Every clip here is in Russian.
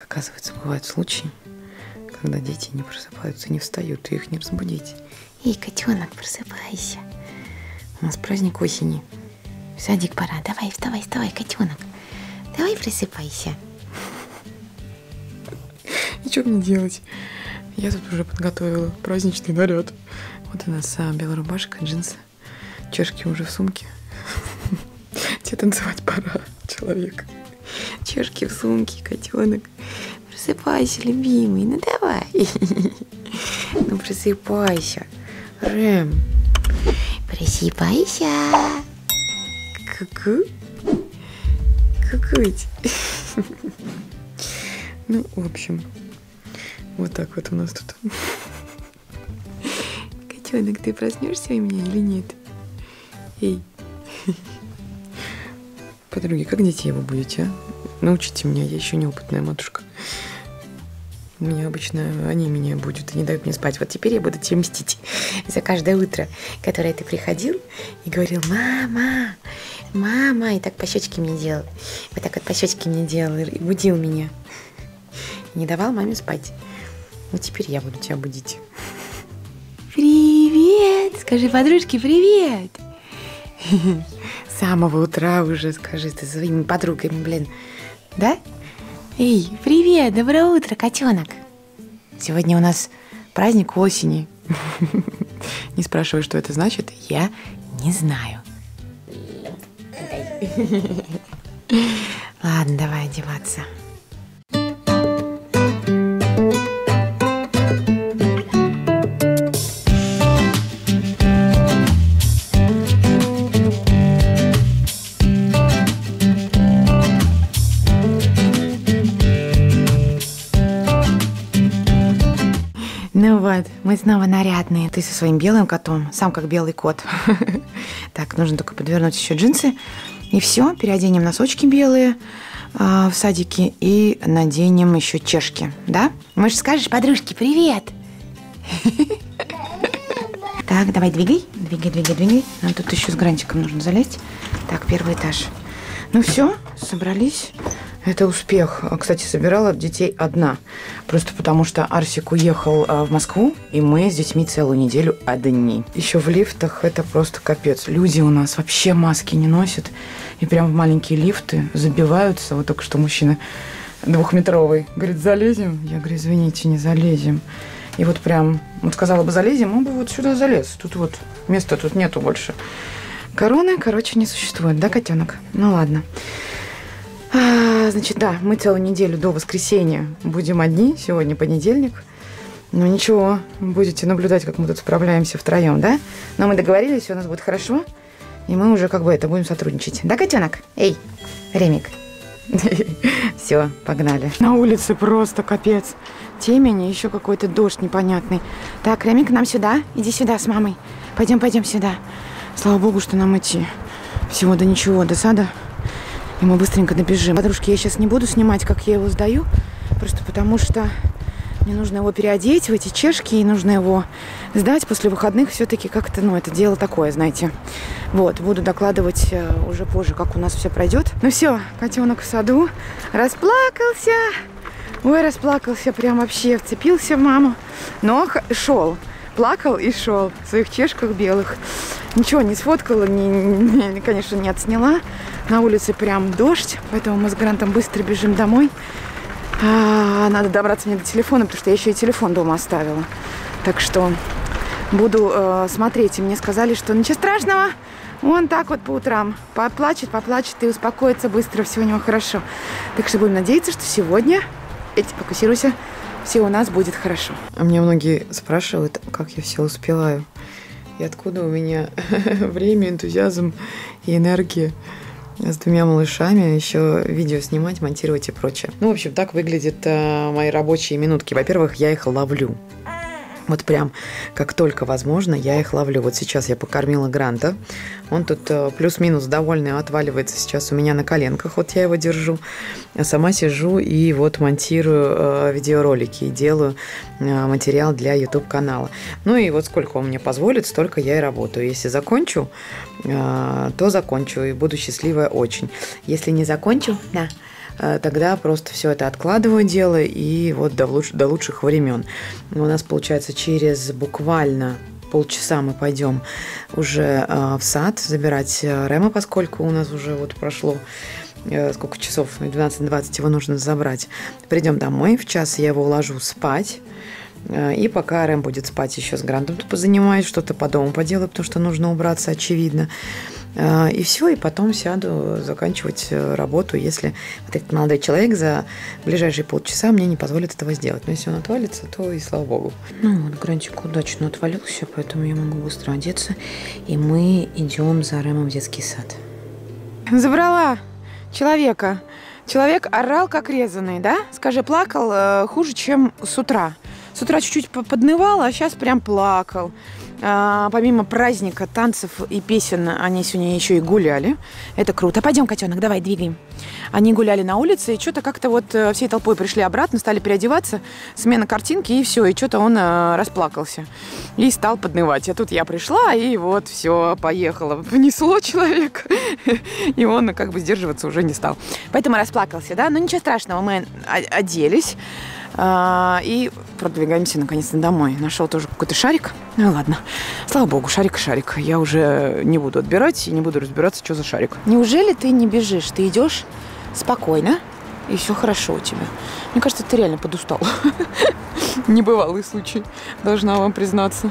Оказывается, бывают случаи, когда дети не просыпаются, не встают, и их не разбудить. Эй, котенок, просыпайся. У нас праздник осени. В садик пора. Давай, вставай, вставай, котенок. Давай просыпайся. И что мне делать? Я тут уже подготовила праздничный наряд. Вот у нас а, белая рубашка, джинсы, чешки уже в сумке. Тебе танцевать пора, человек. Чешки в сумке, котенок. Просыпайся, любимый, ну давай. Ну просыпайся. Рэм. Просыпайся. Ку-ку. Ку-куть. Ну, в общем, вот так вот у нас тут. Котенок, ты проснешься у меня или нет? Эй. Подруги, как детей вы будете, а? Научите меня, я еще неопытная матушка. Меня обычно они меня будут и не дают мне спать. Вот теперь я буду тебе мстить за каждое утро, которое ты приходил и говорил, мама, мама, и так по щечке мне делал. Вот так вот по щечке мне делал и будил меня. Не давал маме спать. Вот теперь я буду тебя будить. Привет! Скажи подружке привет! С самого утра уже скажи ты своими подругами, блин. Да? Эй, привет, доброе утро, котенок. Сегодня у нас праздник осени. Не спрашивай, что это значит, я не знаю. Ладно, давай одеваться. Мы снова нарядные. Ты со своим белым котом, сам как белый кот. Так, нужно только подвернуть еще джинсы. И все, переоденем носочки белые а, в садике и наденем еще чешки, да? Может, скажешь подружке привет? Так, давай двигай, двигай, двигай, двигай. Нам тут еще с грантиком нужно залезть. Так, первый этаж. Ну все, собрались. Это успех. Кстати, собирала детей одна. Просто потому что Арсик уехал а, в Москву, и мы с детьми целую неделю одни. Еще в лифтах это просто капец. Люди у нас вообще маски не носят. И прям в маленькие лифты забиваются. Вот только что мужчина двухметровый. Говорит, залезем? Я говорю, извините, не залезем. И вот прям, вот сказала бы залезем, он бы вот сюда залез. Тут вот места тут нету больше. Короны, короче, не существует, да, котенок? Ну ладно. Значит, да, мы целую неделю до воскресенья будем одни. Сегодня понедельник. Ну ничего, будете наблюдать, как мы тут справляемся втроем, да? Но мы договорились, все у нас будет хорошо. И мы уже как бы это будем сотрудничать. Да, котенок? Эй, Ремик. Все, погнали. На улице просто капец. Темень, и еще какой-то дождь непонятный. Так, Ремик, нам сюда. Иди сюда с мамой. Пойдем, пойдем сюда. Слава богу, что нам идти. Всего до ничего, до сада. И мы быстренько добежим. Подружки, я сейчас не буду снимать, как я его сдаю. Просто потому что мне нужно его переодеть в эти чешки, и нужно его сдать после выходных. Все-таки как-то, ну, это дело такое, знаете. Вот, буду докладывать э, уже позже, как у нас все пройдет. Ну все, котенок в саду расплакался. Ой, расплакался, прям вообще вцепился в маму. Но шел, плакал и шел в своих чешках белых. Ничего не сфоткала, ни, конечно, не отсняла. На улице прям дождь, поэтому мы с Грантом быстро бежим домой. А, надо добраться мне до телефона, потому что я еще и телефон дома оставила. Так что буду э, смотреть. И мне сказали, что ничего страшного. Он так вот по утрам поплачет, поплачет и успокоится быстро, все у него хорошо. Так что будем надеяться, что сегодня, эти фокусируйся, все у нас будет хорошо. А мне многие спрашивают, как я все успеваю. И откуда у меня время, энтузиазм и энергия с двумя малышами, еще видео снимать, монтировать и прочее. Ну, в общем, так выглядят э, мои рабочие минутки. Во-первых, я их ловлю. Вот прям как только возможно, я их ловлю. Вот сейчас я покормила Гранта. Он тут э, плюс-минус довольный, отваливается сейчас у меня на коленках. Вот я его держу. А сама сижу и вот монтирую э, видеоролики и делаю э, материал для YouTube-канала. Ну и вот сколько он мне позволит, столько я и работаю. Если закончу, то закончу и буду счастливая очень. Если не закончу, да, тогда просто все это откладываю дело и вот до, луч, до лучших времен. У нас получается через буквально полчаса мы пойдем уже э, в сад забирать Рема, поскольку у нас уже вот прошло сколько часов, 12-20 его нужно забрать. Придем домой, в час я его уложу спать, и пока Рэм будет спать еще с Грантом, то позанимаюсь, что-то по дому поделаю, потому что нужно убраться, очевидно. А, и все, и потом сяду заканчивать э, работу, если вот этот молодой человек за ближайшие полчаса мне не позволит этого сделать. Но если он отвалится, то и слава богу. Ну вот, Грантик удачно отвалился, поэтому я могу быстро одеться. И мы идем за Рэмом в детский сад. Забрала человека. Человек орал, как резанный, да? Скажи, плакал э, хуже, чем с утра. С утра чуть-чуть поднывал, а сейчас прям плакал. А, помимо праздника, танцев и песен, они сегодня еще и гуляли. Это круто. Пойдем, котенок, давай, двигаем. Они гуляли на улице, и что-то как-то вот э, всей толпой пришли обратно, стали переодеваться, смена картинки, и все, и что-то он э, расплакался. И стал поднывать. А тут я пришла, и вот все, поехало. Понесло человек. И он как бы сдерживаться уже не стал. Поэтому расплакался, да? Но ничего страшного, мы оделись. А, и продвигаемся наконец-то домой. Нашел тоже какой-то шарик. Ну ладно. Слава богу, шарик и шарик. Я уже не буду отбирать и не буду разбираться, что за шарик. Неужели ты не бежишь? Ты идешь спокойно, и все хорошо у тебя. Мне кажется, ты реально подустал. Небывалый случай, должна вам признаться.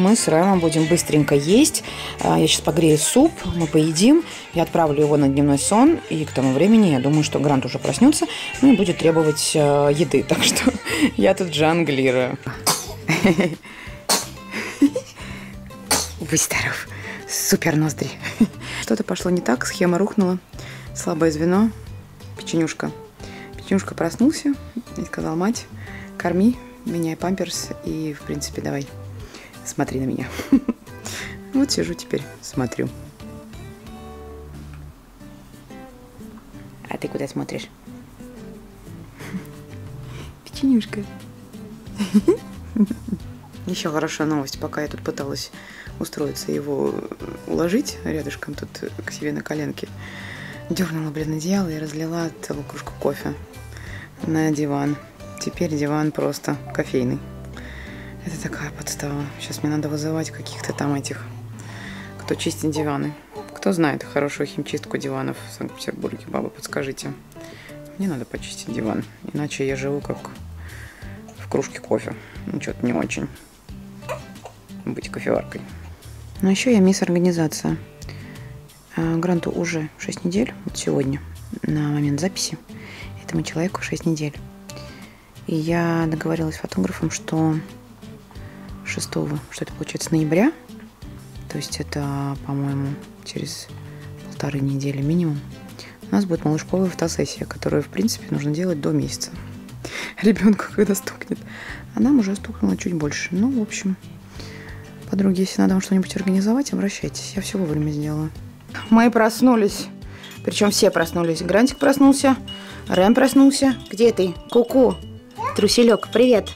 Мы с Рэмом будем быстренько есть. А, я сейчас погрею суп, мы поедим. Я отправлю его на дневной сон. И к тому времени, я думаю, что Грант уже проснется, ну и будет требовать э, еды. Так что я тут жонглирую. Будь здоров. Супер ноздри. Что-то пошло не так, схема рухнула. Слабое звено. Печенюшка. Печенюшка проснулся и сказал, мать, корми, меняй памперс и, в принципе, давай Смотри на меня. Вот сижу теперь, смотрю. А ты куда смотришь? Печенюшка. Еще хорошая новость, пока я тут пыталась устроиться, его уложить рядышком тут к себе на коленке. Дернула, блин, одеяло и разлила целую кружку кофе на диван. Теперь диван просто кофейный. Это такая подстава. Сейчас мне надо вызывать каких-то там этих, кто чистит диваны. Кто знает хорошую химчистку диванов в Санкт-Петербурге, баба, подскажите. Мне надо почистить диван, иначе я живу как в кружке кофе. Ну, что-то не очень быть кофеваркой. Но еще я мисс организация. А, Гранту уже 6 недель, вот сегодня, на момент записи. Этому человеку 6 недель. И я договорилась с фотографом, что 6, что это получается, ноября. То есть это, по-моему, через полторы недели минимум. У нас будет малышковая фотосессия, которую, в принципе, нужно делать до месяца. Ребенку, когда стукнет. А нам уже стукнуло чуть больше. Ну, в общем, подруги, если надо вам что-нибудь организовать, обращайтесь. Я все вовремя сделаю. Мы проснулись. Причем все проснулись. Грантик проснулся, Рэм проснулся. Где ты? Ку-ку. Труселек, привет.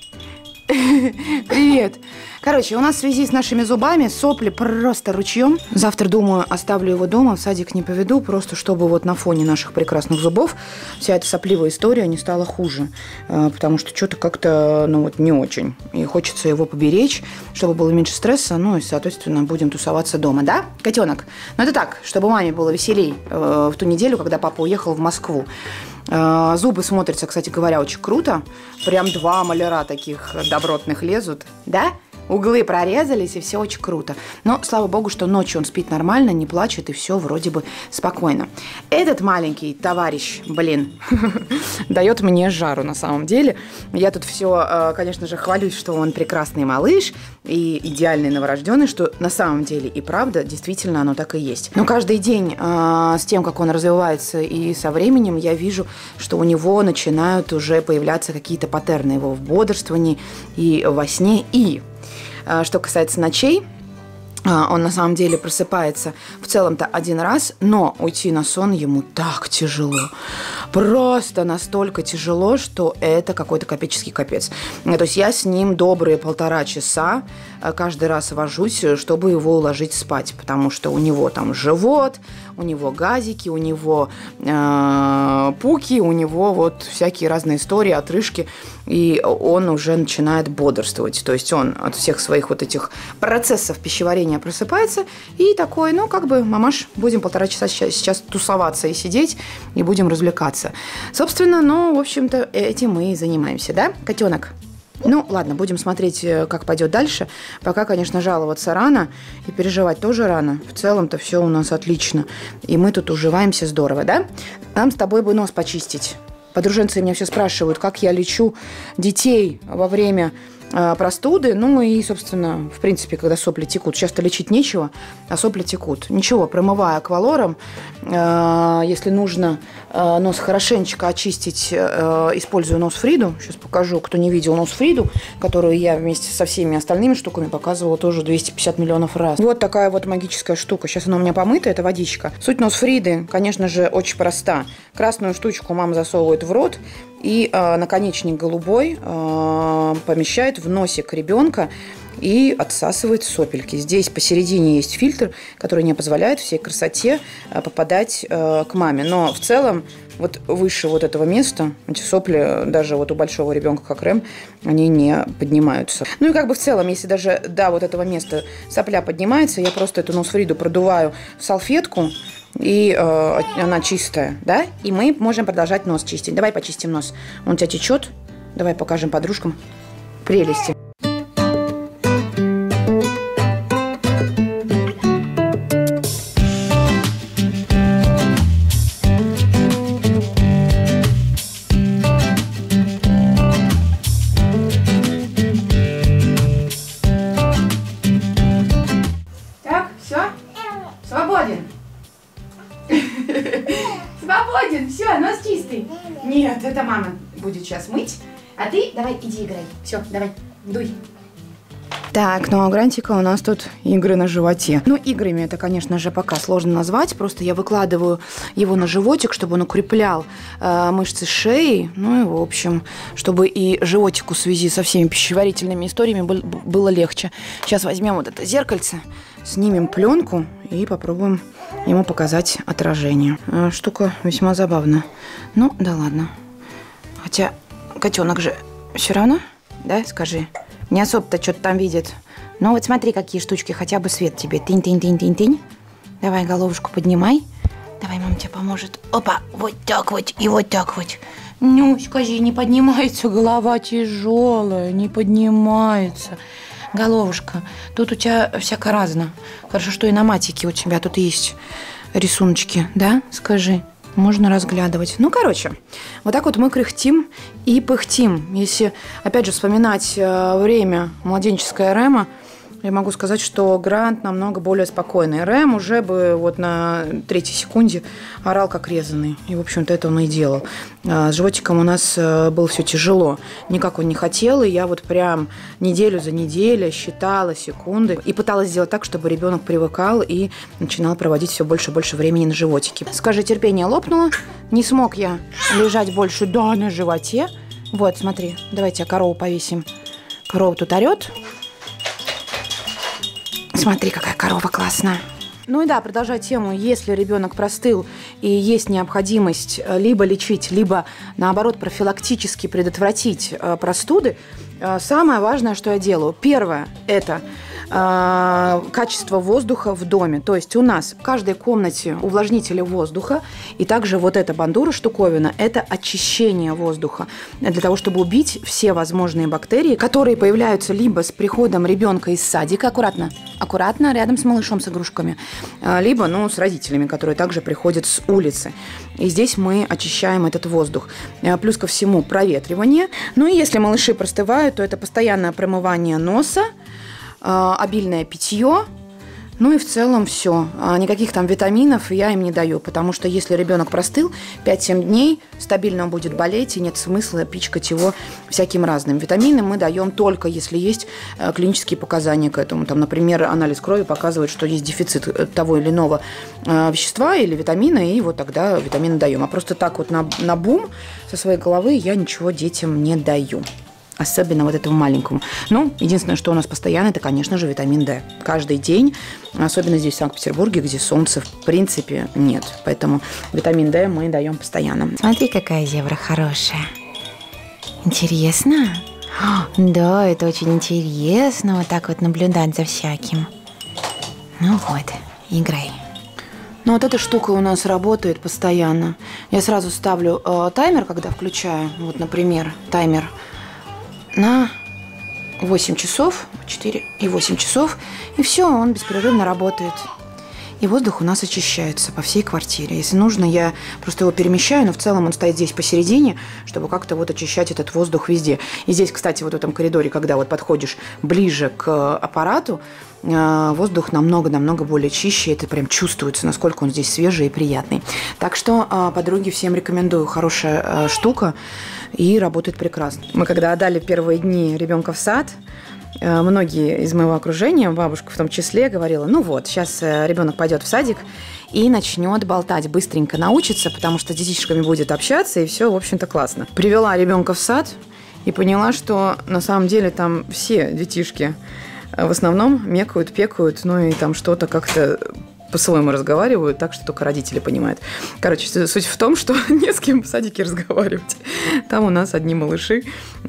Привет. Короче, у нас в связи с нашими зубами сопли просто ручьем. Завтра, думаю, оставлю его дома, в садик не поведу, просто чтобы вот на фоне наших прекрасных зубов вся эта сопливая история не стала хуже. Э, потому что что-то как-то, ну вот, не очень. И хочется его поберечь, чтобы было меньше стресса, ну и, соответственно, будем тусоваться дома, да, котенок? Ну это так, чтобы маме было веселей э, в ту неделю, когда папа уехал в Москву. Э, зубы смотрятся, кстати говоря, очень круто. Прям два маляра таких добротных лезут. Да? Углы прорезались, и все очень круто. Но, слава богу, что ночью он спит нормально, не плачет, и все вроде бы спокойно. Этот маленький товарищ, блин, дает мне жару на самом деле. Я тут все, э, конечно же, хвалюсь, что он прекрасный малыш и идеальный новорожденный, что на самом деле и правда, действительно, оно так и есть. Но каждый день э, с тем, как он развивается и со временем, я вижу, что у него начинают уже появляться какие-то паттерны его в бодрствовании и во сне, и что касается ночей, А, он на самом деле просыпается в целом-то один раз, но уйти на сон ему так тяжело. Просто настолько тяжело, что это какой-то копический капец. То есть я с ним добрые полтора часа э, каждый раз вожусь, чтобы его уложить спать, потому что у него там живот, у него газики, у него э, пуки, у него вот всякие разные истории, отрыжки, и он уже начинает бодрствовать. То есть он от всех своих вот этих процессов пищеварения просыпается и такой, ну, как бы, мамаш, будем полтора часа сейчас тусоваться и сидеть, и будем развлекаться. Собственно, ну, в общем-то, этим мы и занимаемся, да, котенок? Ну, ладно, будем смотреть, э, как пойдет дальше. Пока, конечно, жаловаться рано и переживать тоже рано. В целом-то все у нас отлично. И мы тут уживаемся здорово, да? Нам с тобой бы нос почистить. Подруженцы меня все спрашивают, как я лечу детей во время простуды, ну и, собственно, в принципе, когда сопли текут. Часто лечить нечего, а сопли текут. Ничего, промывая аквалором, э, если нужно э, нос хорошенечко очистить, используя нос Фриду. Сейчас покажу, кто не видел нос Фриду, которую я вместе со всеми остальными штуками показывала тоже 250 миллионов раз. Вот такая вот магическая штука. Сейчас она у меня помыта, это водичка. Суть нос Фриды, конечно же, очень проста. Красную штучку мама засовывает в рот, и э, наконечник голубой э, помещает в носик ребенка и отсасывает сопельки. Здесь посередине есть фильтр, который не позволяет всей красоте э, попадать э, к маме. Но в целом вот выше вот этого места эти сопли даже вот у большого ребенка, как Рэм, они не поднимаются. Ну и как бы в целом, если даже до вот этого места сопля поднимается, я просто эту носфриду продуваю в салфетку, и э, она чистая, да? И мы можем продолжать нос чистить. Давай почистим нос. Он у тебя течет. Давай покажем подружкам прелести. Будет сейчас мыть, а ты давай иди играй. Все, давай, дуй. Так, ну а у Грантика у нас тут игры на животе. Ну, играми это, конечно же, пока сложно назвать. Просто я выкладываю его на животик, чтобы он укреплял э, мышцы шеи. Ну и, в общем, чтобы и животику в связи со всеми пищеварительными историями был, было легче. Сейчас возьмем вот это зеркальце, снимем пленку и попробуем ему показать отражение. Э, штука весьма забавная. Ну, да ладно. Хотя котенок же все равно, да, скажи, не особо-то что-то там видит. Ну вот смотри, какие штучки, хотя бы свет тебе. Тынь-тынь-тынь-тынь-тынь. Давай головушку поднимай. Давай, мама тебе поможет. Опа, вот так вот и вот так вот. Ну, скажи, не поднимается голова тяжелая, не поднимается. Головушка, тут у тебя всяко разно. Хорошо, что и на матике у тебя тут есть рисуночки, да? Скажи можно разглядывать. Ну, короче, вот так вот мы кряхтим и пыхтим. Если, опять же, вспоминать э, время младенческое Рема, я могу сказать, что Грант намного более спокойный. Рэм уже бы вот на третьей секунде орал как резанный. И, в общем-то, это он и делал. А, с животиком у нас э, было все тяжело. Никак он не хотел, и я вот прям неделю за неделей считала секунды и пыталась сделать так, чтобы ребенок привыкал и начинал проводить все больше и больше времени на животике. Скажи, терпение лопнуло, не смог я лежать больше, да, на животе. Вот, смотри, давайте корову повесим. Корова тут орет, Смотри, какая корова классная. Ну и да, продолжая тему, если ребенок простыл и есть необходимость э, либо лечить, либо наоборот профилактически предотвратить э, простуды, э, самое важное, что я делаю, первое – это э, качество воздуха в доме. То есть у нас в каждой комнате увлажнители воздуха, и также вот эта бандура штуковина – это очищение воздуха для того, чтобы убить все возможные бактерии, которые появляются либо с приходом ребенка из садика, аккуратно, аккуратно, рядом с малышом с игрушками, э, либо ну, с родителями, которые также приходят с улицы. И здесь мы очищаем этот воздух. Э, плюс ко всему проветривание. Ну и если малыши простывают, то это постоянное промывание носа, обильное питье, Ну и в целом все. Никаких там витаминов я им не даю, потому что если ребенок простыл, 5-7 дней стабильно он будет болеть, и нет смысла пичкать его всяким разным. Витамины мы даем только если есть э, клинические показания к этому. Там, например, анализ крови показывает, что есть дефицит э, того или иного э, вещества или витамина, и вот тогда витамины даем. А просто так вот на, на бум со своей головы я ничего детям не даю. Особенно вот этому маленькому. Ну, единственное, что у нас постоянно, это, конечно же, витамин D. Каждый день, особенно здесь, в Санкт-Петербурге, где солнца, в принципе, нет. Поэтому витамин D мы даем постоянно. Смотри, какая зебра хорошая. Интересно? Да, это очень интересно, вот так вот наблюдать за всяким. Ну вот, играй. Ну вот эта штука у нас работает постоянно. Я сразу ставлю э, таймер, когда включаю. Вот, например, таймер на 8 часов, 4 и 8 часов, и все, он беспрерывно работает. И воздух у нас очищается по всей квартире. Если нужно, я просто его перемещаю, но в целом он стоит здесь посередине, чтобы как-то вот очищать этот воздух везде. И здесь, кстати, вот в этом коридоре, когда вот подходишь ближе к аппарату, э, воздух намного-намного более чище. Это прям чувствуется, насколько он здесь свежий и приятный. Так что, э, подруги, всем рекомендую. Хорошая э, штука и работает прекрасно. Мы когда отдали первые дни ребенка в сад, э, многие из моего окружения, бабушка в том числе, говорила, ну вот, сейчас э, ребенок пойдет в садик и начнет болтать, быстренько научится, потому что с детишками будет общаться, и все, в общем-то, классно. Привела ребенка в сад и поняла, что на самом деле там все детишки э, в основном мекают, пекают, ну и там что-то как-то по-своему разговаривают, так что только родители понимают. Короче, суть в том, что не с кем в садике разговаривать. Там у нас одни малыши,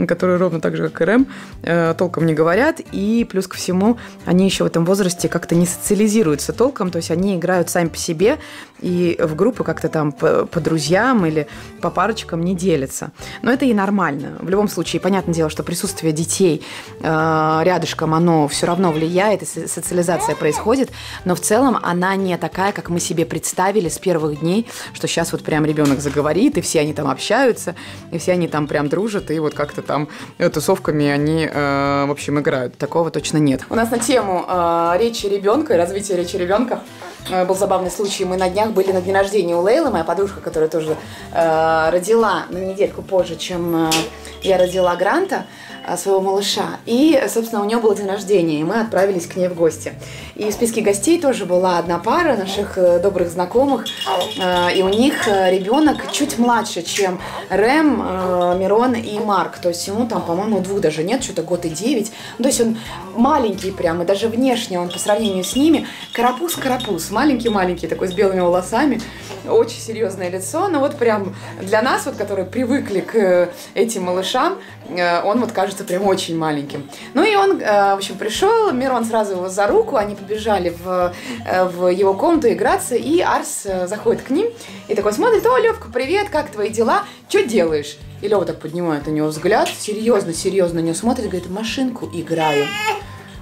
которые ровно так же, как и Рэм, э, толком не говорят, и плюс ко всему они еще в этом возрасте как-то не социализируются толком, то есть они играют сами по себе, и в группы как-то там по, по друзьям или по парочкам не делятся. Но это и нормально. В любом случае, понятное дело, что присутствие детей э, рядышком, оно все равно влияет, и социализация происходит, но в целом она не такая, как мы себе представили с первых дней, что сейчас вот прям ребенок заговорит, и все они там общаются, и все они там прям дружат, и вот как-то там тусовками они, э, в общем, играют. Такого точно нет. У нас на тему э, речи ребенка и развития речи ребенка э, был забавный случай. Мы на днях были на дне рождения у Лейлы, моя подружка, которая тоже родила на недельку позже, чем я родила Гранта. А, своего малыша. И, собственно, у нее был день рождения, и мы отправились к ней в гости. И в списке гостей тоже была одна пара наших э, добрых знакомых, а, и у них э, ребенок чуть младше, чем Рэм, э, Мирон и Марк. То есть ему там, по-моему, двух даже нет, что-то год и девять. Ну, то есть он маленький прям, и даже внешне он по сравнению с ними карапуз-карапуз, маленький-маленький, такой с белыми волосами, очень серьезное лицо, но вот прям для нас, вот, которые привыкли к этим малышам, он вот кажется кажется прям очень маленьким. Ну и он, э, в общем, пришел, Мирон сразу его за руку, они побежали в, э, в его комнату играться, и Арс э, заходит к ним и такой смотрит, о, Левка, привет, как твои дела, что делаешь? И Лева так поднимает на него взгляд, серьезно, серьезно на него смотрит, говорит, машинку играю.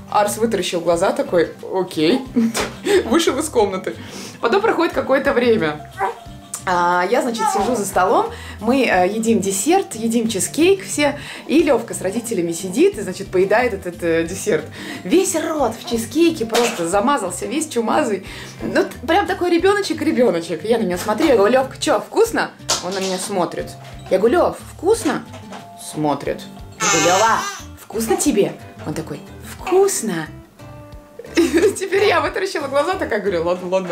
Арс вытаращил глаза такой, окей, вышел из комнаты. Потом проходит какое-то время. А, я, значит, сижу за столом, мы э, едим десерт, едим чизкейк все, и Левка с родителями сидит и, значит, поедает этот э, десерт. Весь рот в чизкейке просто замазался, весь чумазый. Ну, прям такой ребеночек-ребеночек. Я на него смотрю, я говорю, Левка, что, вкусно? Он на меня смотрит. Я говорю, Лев, вкусно? Смотрит. Я говорю, Лева, вкусно тебе? Он такой, вкусно. Теперь я вытаращила глаза, такая говорю, ладно, ладно,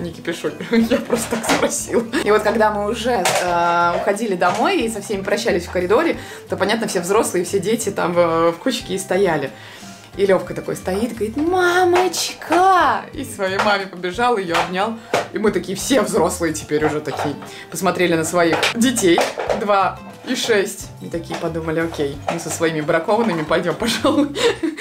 не кипишуй, я просто так спросила. И вот когда мы уже э, уходили домой и со всеми прощались в коридоре, то, понятно, все взрослые, все дети там в, в кучке и стояли. И Левка такой стоит, говорит, мамочка! И своей маме побежал, ее обнял. И мы такие все взрослые теперь уже такие. Посмотрели на своих детей. Два и шесть. И такие подумали, окей, мы со своими бракованными пойдем, пожалуй,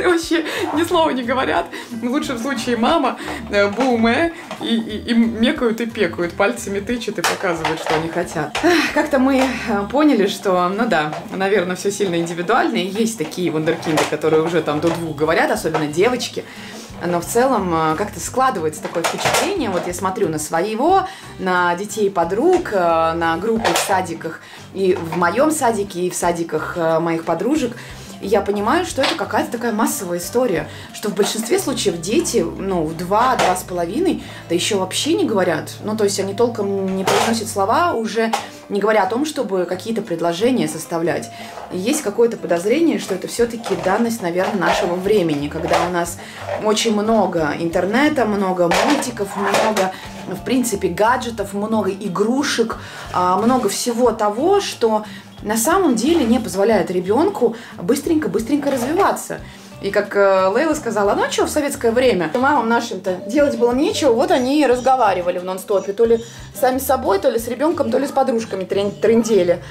вообще ни слова не говорят. В лучшем случае мама, э, буме, и, и, и мекают и пекают, пальцами тычут и показывают, что они хотят. Как-то мы э, поняли, что, ну да, наверное, все сильно индивидуально, и есть такие вундеркинды, которые уже там до двух говорят, особенно девочки, но в целом э, как-то складывается такое впечатление, вот я смотрю на своего, на детей подруг, на группы в садиках, и в моем садике, и в садиках моих подружек, И я понимаю, что это какая-то такая массовая история, что в большинстве случаев дети, ну, в два, два с половиной, да еще вообще не говорят. Ну, то есть они толком не произносят слова уже, не говоря о том, чтобы какие-то предложения составлять. И есть какое-то подозрение, что это все-таки данность, наверное, нашего времени, когда у нас очень много интернета, много мультиков, много в принципе, гаджетов, много игрушек, а, много всего того, что на самом деле не позволяет ребенку быстренько-быстренько развиваться. И как э, Лейла сказала, ну а что в советское время? Мамам нашим-то делать было нечего, вот они и разговаривали в нон-стопе. То ли сами с собой, то ли с ребенком, то ли с подружками трендели.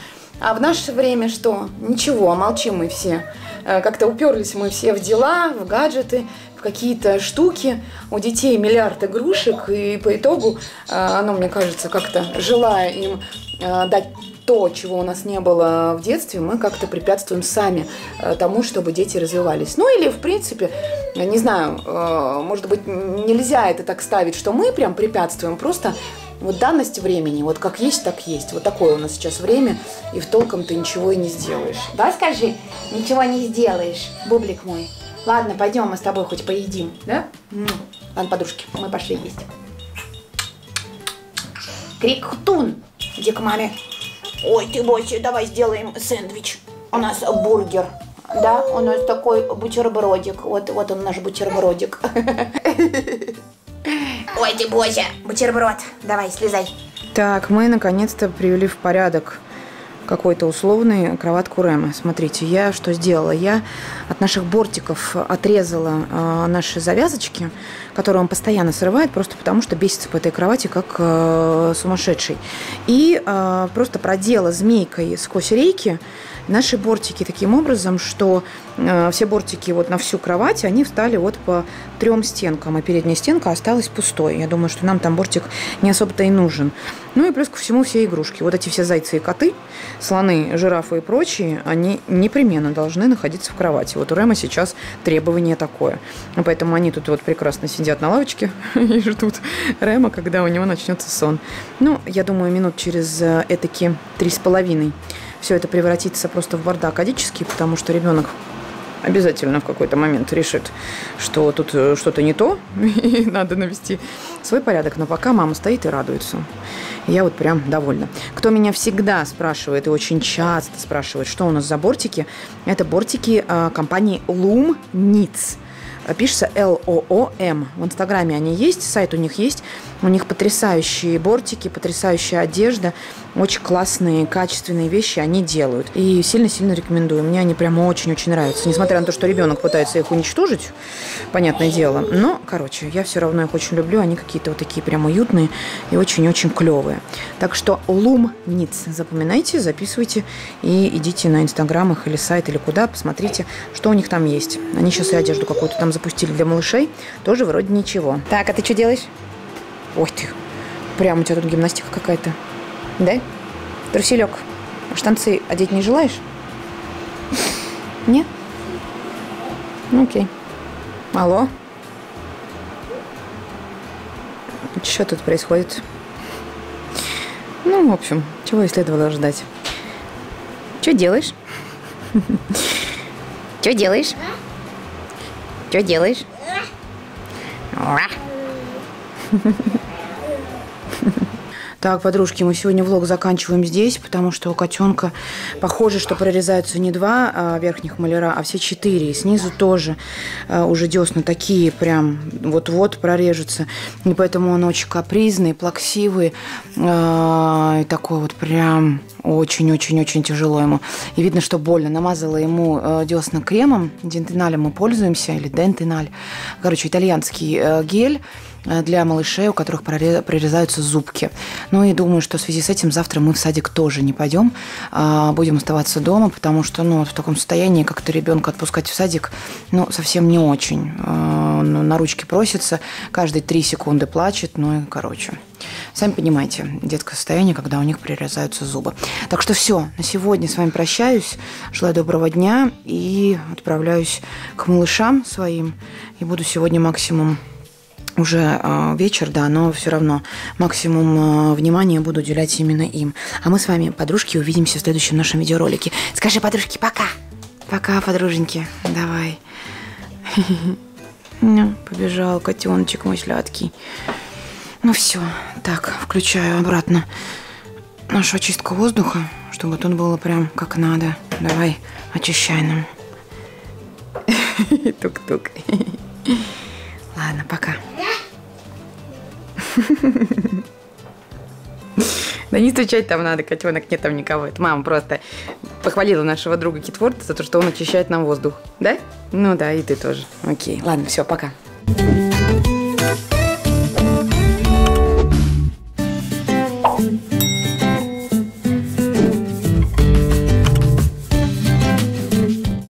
А в наше время что? Ничего, молчим мы все. Э, как-то уперлись мы все в дела, в гаджеты, в какие-то штуки. У детей миллиард игрушек, и по итогу э, оно, мне кажется, как-то желая им дать то, чего у нас не было в детстве, мы как-то препятствуем сами э, тому, чтобы дети развивались. Ну или, в принципе, не знаю, э, может быть, нельзя это так ставить, что мы прям препятствуем, просто вот данность времени, вот как есть, так есть. Вот такое у нас сейчас время, и в толком ты ничего и не сделаешь. Да, скажи, ничего не сделаешь, бублик мой. Ладно, пойдем мы с тобой хоть поедим, да? Ладно, подружки, мы пошли есть. Крик-хтун, иди к маме. Ой, ты бойся, давай сделаем сэндвич. У нас бургер. Да, у нас такой бутербродик. Вот, вот он наш бутербродик. Ой, ты бойся, бутерброд. Давай, слезай. Так, мы наконец-то привели в порядок какой-то условный кроватку Рема. Смотрите, я что сделала? Я от наших бортиков отрезала э, наши завязочки, которые он постоянно срывает, просто потому что бесится по этой кровати как э, сумасшедший. И э, просто продела змейкой сквозь рейки наши бортики таким образом, что э, все бортики вот на всю кровать, они встали вот по трем стенкам, а передняя стенка осталась пустой. Я думаю, что нам там бортик не особо-то и нужен. Ну и плюс ко всему все игрушки. Вот эти все зайцы и коты, слоны, жирафы и прочие, они непременно должны находиться в кровати. Вот у Рема сейчас требование такое. Поэтому они тут вот прекрасно сидят на лавочке и ждут Рема, когда у него начнется сон. Ну, я думаю, минут через э, этаки три с половиной все это превратится просто в бардак адический, потому что ребенок обязательно в какой-то момент решит, что тут э, что-то не то, и надо навести свой порядок. Но пока мама стоит и радуется. Я вот прям довольна. Кто меня всегда спрашивает и очень часто спрашивает, что у нас за бортики, это бортики э, компании Loom Knits. Пишется L-O-O-M. В Инстаграме они есть, сайт у них есть. У них потрясающие бортики, потрясающая одежда, очень классные, качественные вещи они делают. И сильно-сильно рекомендую. Мне они прямо очень-очень нравятся. Несмотря на то, что ребенок пытается их уничтожить, понятное дело. Но, короче, я все равно их очень люблю. Они какие-то вот такие прям уютные и очень-очень клевые. Так что Knits. Запоминайте, записывайте и идите на Инстаграм их или сайт, или куда, посмотрите, что у них там есть. Они сейчас и одежду какую-то там запустили для малышей. Тоже вроде ничего. Так, а ты что делаешь? Ой ты, прям у тебя тут гимнастика какая-то. Да? Труселек, штанцы одеть не желаешь? Нет? Ну, окей. Алло? Что тут происходит? Ну, в общем, чего и следовало ждать. Что делаешь? Что делаешь? Что делаешь? Так, подружки, мы сегодня влог заканчиваем здесь, потому что у котенка похоже, что прорезаются не два а, верхних маляра, а все четыре. И снизу тоже а, уже десна такие прям вот-вот прорежутся. И поэтому он очень капризный, плаксивый. А, и такой вот прям очень-очень-очень тяжело ему. И видно, что больно. Намазала ему десна кремом. Дентиналем мы пользуемся, или дентиналь. Короче, итальянский гель для малышей, у которых прорезаются зубки. Ну и думаю, что в связи с этим завтра мы в садик тоже не пойдем, а будем оставаться дома, потому что ну, в таком состоянии как-то ребенка отпускать в садик ну, совсем не очень. Э, он на ручки просится, каждые три секунды плачет, ну и короче. Сами понимаете, детское состояние, когда у них прирезаются зубы. Так что все, на сегодня с вами прощаюсь. Желаю доброго дня и отправляюсь к малышам своим. И буду сегодня максимум уже э, вечер, да, но все равно максимум э, внимания буду уделять именно им. А мы с вами, подружки, увидимся в следующем нашем видеоролике. Скажи, подружки, пока! Пока, подруженьки. Давай. Побежал котеночек мой сладкий. Ну все, так, включаю обратно нашу очистку воздуха, чтобы тут было прям как надо. Давай, очищай нам. Тук-тук. Ладно, пока. Да не стучать там надо, котенок, нет там никого. Это мама просто похвалила нашего друга Китворта за то, что он очищает нам воздух. Да? Ну да, и ты тоже. Окей, ладно, все, пока. Пока.